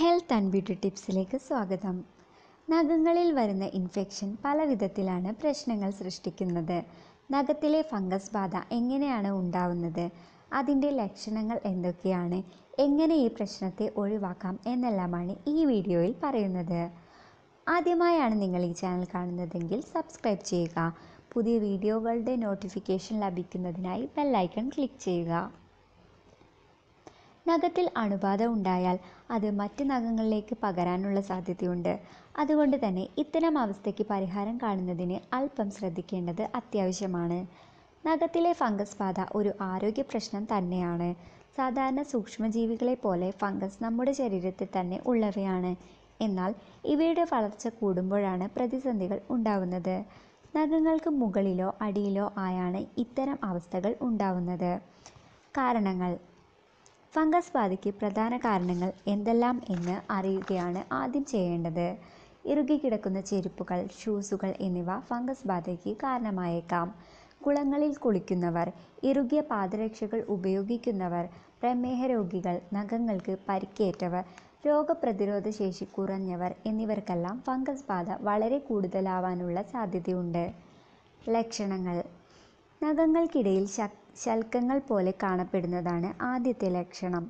Health and beauty ടിപ്സിലേക്ക് സ്വാഗതം. നഖങ്ങളിൽ വരുന്ന infection പല വിധത്തിലാണ് പ്രശ്നങ്ങൾ സൃഷ്ടിക്കുന്നത്. നഖത്തിലെ ഫംഗസ് ബാധ എങ്ങനെയാണ് ഉണ്ടാവുന്നത്? അതിന്റെ ലക്ഷണങ്ങൾ എന്തൊക്കെയാണ്? എങ്ങനെ ഈ പ്രശ്നത്തെ ഒഴിവാക്കാം എന്നെല്ലാമാണ് ഈ വീഡിയോയിൽ പറയുന്നത്. ആദ്യമായാണ് നിങ്ങൾ ഈ ചാനൽ കാണുന്നതെങ്കിൽ സബ്സ്ക്രൈബ് ചെയ്യുക. പുതിയ വീഡിയോകളുടെ നോട്ടിഫിക്കേഷൻ ലഭിക്കുന്നതിനായി ബെല്ലൈക്കൺ ക്ലിക്ക് ചെയ്യുക. നഖത്തിൽ അണുബാധ ഉണ്ടായാൽ അത് മറ്റ് നഖങ്ങളിലേക്ക് പകരാനുള്ള സാധ്യതയുണ്ട്. അതുകൊണ്ട് തന്നെ ഇത്തരം അവസ്ഥയ്ക്ക് പരിഹാരം കാണുന്നതിന് അല്പം ശ്രദ്ധിക്കേണ്ടത് അത്യാവശ്യമാണ്. നഖത്തിലെ ഫംഗസ് ബാധ ഒരു ആരോഗ്യ പ്രശ്നം തന്നെയാണ്. സാധാരണ സൂക്ഷ്മജീവികളെ പോലെ ഫംഗസ് നമ്മുടെ ശരീരത്തിൽ തന്നെ ഉള്ളവയാണ്. എന്നാൽ ഇവയുടെ വളർച്ച കൂടുമ്പോഴാണ് പ്രതിസന്ധികൾ ഉണ്ടാവുന്നത്. നഖങ്ങൾക്ക് മുകളിലോ അടിയിലോ ആയാണ് ഇത്തരം അവസ്ഥകൾ ഉണ്ടാവുന്നത്. കാരണങ്ങൾ. ഫംഗസ് ബാധയ്ക്ക് പ്രധാന കാരണങ്ങൾ എന്തെല്ലാം എന്ന് അറിയുകയാണ് ആദ്യം ചെയ്യേണ്ടത്. ഇറുകിക്കിടക്കുന്ന ചെരുപ്പുകൾ ഷൂസുകൾ എന്നിവ ഫംഗസ് ബാധയ്ക്ക് കാരണമായേക്കാം. കുളങ്ങളിൽ കുളിക്കുന്നവർ ഇറുകിയ പാദരക്ഷകൾ ഉപയോഗിക്കുന്നവർ പ്രമേഹ രോഗികൾ നഖങ്ങൾക്ക് പരിക്കേറ്റവർ രോഗപ്രതിരോധ ശേഷി കുറഞ്ഞവർ എന്നിവർക്കെല്ലാം ഫംഗസ് ബാധ വളരെ കൂടുതലാവാനുള്ള സാധ്യതയുണ്ട്. ലക്ഷണങ്ങൾ. നഖങ്ങൾക്കിടയിൽ ശക് ശൽക്കങ്ങൾ പോലെ കാണപ്പെടുന്നതാണ് ആദ്യത്തെ ലക്ഷണം.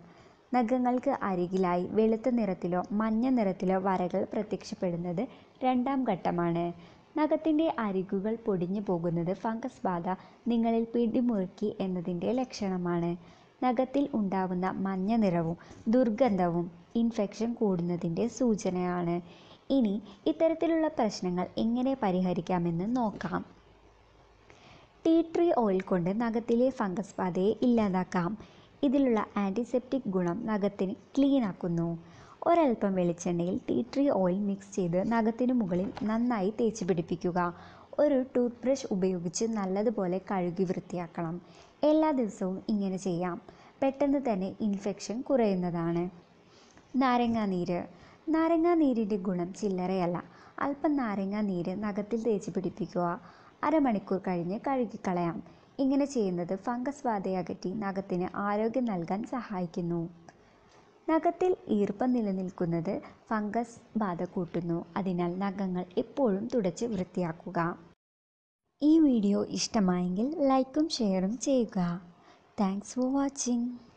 നഖങ്ങൾക്ക് അരികിലായി വെളുത്ത നിറത്തിലോ മഞ്ഞ നിറത്തിലോ വരകൾ പ്രത്യക്ഷപ്പെടുന്നത് രണ്ടാം ഘട്ടമാണ്. നഖത്തിന്റെ അരികുകൾ പൊടിഞ്ഞു പോകുന്നത് ഫംഗസ് ബാധ നിങ്ങളിൽ പിടിമുറുക്കി എന്നതിന്റെ ലക്ഷണമാണ്. നഖത്തിൽ ഉണ്ടാകുന്ന മഞ്ഞ നിറവും ദുർഗന്ധവും ഇൻഫെക്ഷൻ കൂടുന്നതിന്റെ സൂചനയാണ്. ഇനി ഇത്തരത്തിലുള്ള പ്രശ്നങ്ങൾ എങ്ങനെ പരിഹരിക്കാമെന്ന് നോക്കാം. ടീ ട്രീ ഓയിൽ കൊണ്ട് നഖത്തിലെ ഫംഗസ് ബാധയെ ഇല്ലാതാക്കാം. ഇതിലുള്ള ആന്റിസെപ്റ്റിക് ഗുണം നഖത്തിന് ക്ലീൻ ആക്കുന്നു. ഒരൽപ്പം വെളിച്ചെണ്ണയിൽ ടീ ട്രീ ഓയിൽ മിക്സ് ചെയ്ത് നഖത്തിനു മുകളിൽ നന്നായി തേച്ച് പിടിപ്പിക്കുക. ഒരു ടൂത്ത് ബ്രഷ് ഉപയോഗിച്ച് നല്ലതുപോലെ കഴുകി വൃത്തിയാക്കണം. എല്ലാ ദിവസവും ഇങ്ങനെ ചെയ്യാം. പെട്ടെന്ന് തന്നെ ഇൻഫെക്ഷൻ കുറയുന്നതാണ്. നാരങ്ങാ നീര് നാരങ്ങാ നീരിന്റെ ഗുണം ചില്ലറയല്ല. അല്പം നാരങ്ങാ നീര് നഖത്തിൽ തേച്ച് പിടിപ്പിക്കുക. അരമണിക്കൂർ കഴിഞ്ഞ് കഴുകിക്കളയാം. ഇങ്ങനെ ചെയ്യുന്നത് ഫംഗസ് ബാധയെ അകറ്റി നഖത്തിന് ആരോഗ്യം നൽകാൻ സഹായിക്കുന്നു. നഖത്തിൽ ഈർപ്പം നിലനിൽക്കുന്നത് ഫംഗസ് ബാധ കൂട്ടുന്നു. അതിനാൽ നഖങ്ങൾ എപ്പോഴും തുടച്ച് വൃത്തിയാക്കുക. ഈ വീഡിയോ ഇഷ്ടമായെങ്കിൽ ലൈക്കും ഷെയറും ചെയ്യുക. Thanks for watching.